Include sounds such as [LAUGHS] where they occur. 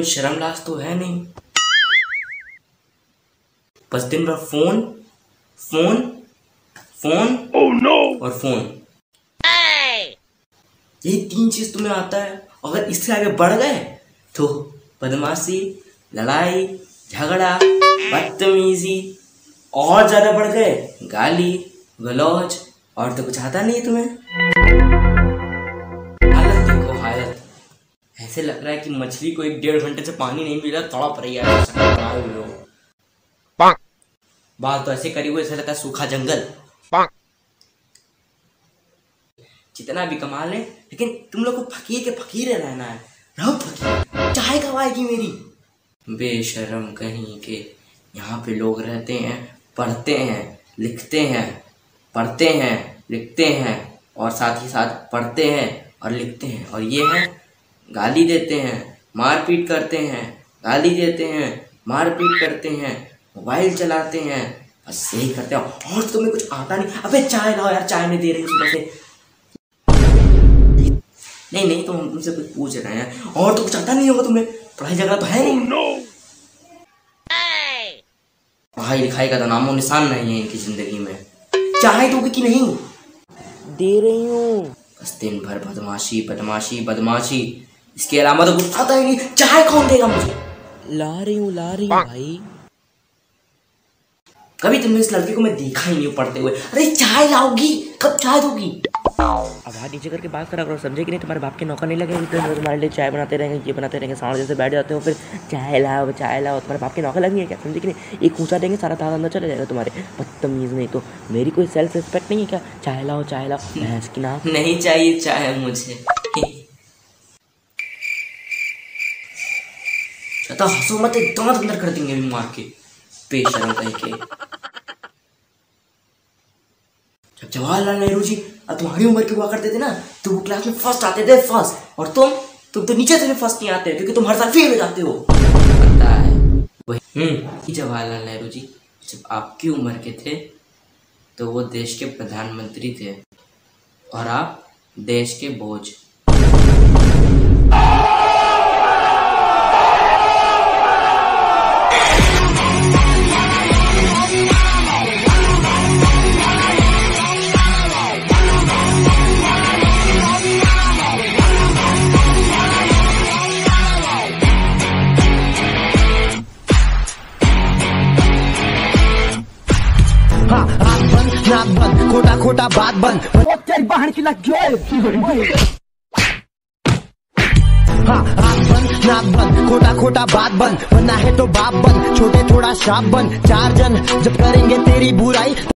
शर्म लाज तो है नहीं। बस दिन भर phone phone phone oh, no. और फ़ोन। यही तीन चीज़ तुम्हें आता है। अगर इससे आगे बढ़ गए तो बदमाशी लड़ाई झगड़ा बदतमीजी और ज़्यादा बढ़ गए गाली गलौज और तो कुछ आता नहीं है तुम्हें। ऐसे लग रहा है कि मछली को एक डेढ़ घंटे से पानी नहीं मिला तड़प रही है। बाल तो ऐसे करी हुए ऐसा लगता है सूखा जंगल। जितना भी कमा ले लेकिन तुम लोग को फकीर के फकीर रहना है। रहो फकीर चाहे कमाएगी मेरी? बेशरम कहीं के यहाँ पे लोग रहते हैं पढ़ते हैं लिखते हैं पढ़ते हैं लिखते हैं और साथ ही साथ पढ़ते हैं और लिखते हैं। और ये हैं गाली देते हैं मारपीट करते हैं गाली देते हैं मारपीट करते हैं मोबाइल चलाते हैं बस यही करते हैं। और तुम्हें कुछ आता नहीं। अबे चाय लाओ यार चाय नहीं दे रही सुबह से। नहीं नहीं तो हम तुमसे कुछ पूछ रहे हैं। और तो कुछ आता नहीं होगा तुम्हें। पढ़ाई झगड़ा तो है नहीं। No. पढ़ाई लिखाई का तो नामो निशान नहीं है इनकी ज़िंदगी में। चाहे दोगे कि नहीं? दे रही हूँ। बस दिन भर बदमाशी बदमाशी बदमाशी। इसके अलावा तो कुछ आता ही नहीं। चाय कौन देगा मुझे? ला रही हूँ ला रही हूँ भाई। कभी तुमने इस लड़की को मैं देखा ही नहीं पढ़ते हुए। अरे चाय लाओगी कब चाय दोगी? आवाज़ नीचे करके बात करा करो समझे कि नहीं? तुम्हारे बाप के नौकर नहीं लगे तो तुम्हारे लिए चाय बनाते रहेंगे ये बनाते रहेंगे साढ़े जैसे बैठ जाते हो फिर चाय लाओ चाय लाओ तुम्हारे बाप के नौकर लगेंगे क्या? समझे कि नहीं? एक ऊँचा देंगे सारा ताज अंदर चले जाएगा तुम्हारे। बदतमीज नहीं तो मेरी कोई सेल्फ रिस्पेक्ट नहीं है क्या? चाय लाओ चाय लाओ भैंस की नाम नहीं चाहिए चाय मुझे। [LAUGHS] हंसो मत एकदम अंदर कर देंगे मार के। पेशरम कह के जवाहरलाल नेहरू जी अब तुम्हारी उम्र के हुआ करते थे ना तो वो क्लास में फ़र्स्ट आते थे फ़र्स्ट और तुम तुम तो नीचे से फ़र्स्ट नहीं आते, क्योंकि तुम हर साल फेल हो जाते हो। पता है हम्म जवाहरलाल नेहरू जी, जब आपकी उम्र के थे तो वो देश के प्रधानमंत्री थे। और आप, देश के बोझ। नाक बंद खोटा खोटा बात बंद। तेरी बहन की लग हाँ बंद नाक बंद खोटा खोटा बात बंद। बनना है तो बाप बंद छोटे थोड़ा शाप बंद। चार जन जब करेंगे तेरी बुराई